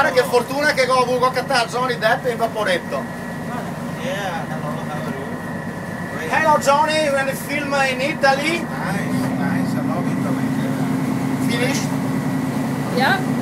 Guarda che fortuna che ho avuto a Johnny Depp in vaporetto. Yeah, Hello Johnny, when the film in Italy. Nice, nice, I love Italy. Finish? Yeah.